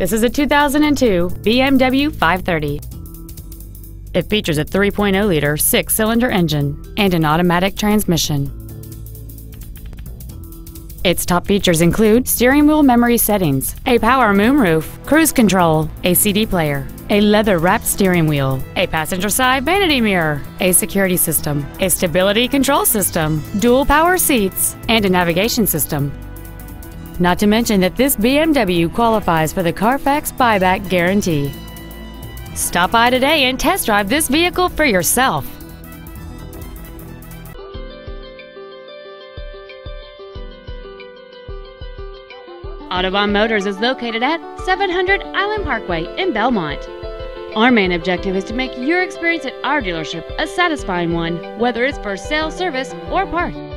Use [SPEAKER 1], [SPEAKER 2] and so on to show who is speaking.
[SPEAKER 1] This is a 2002 BMW 530. It features a 3.0 liter six cylinder engine and an automatic transmission. Its top features include steering wheel memory settings, a power moonroof, cruise control, a CD player, a leather wrapped steering wheel, a passenger side vanity mirror, a security system, a stability control system, dual power seats, and a navigation system. Not to mention that this BMW qualifies for the Carfax buyback guarantee. Stop by today and test drive this vehicle for yourself. Autobahn Motors is located at 700 Island Parkway in Belmont. Our main objective is to make your experience at our dealership a satisfying one, whether it's for sales, service, or parts.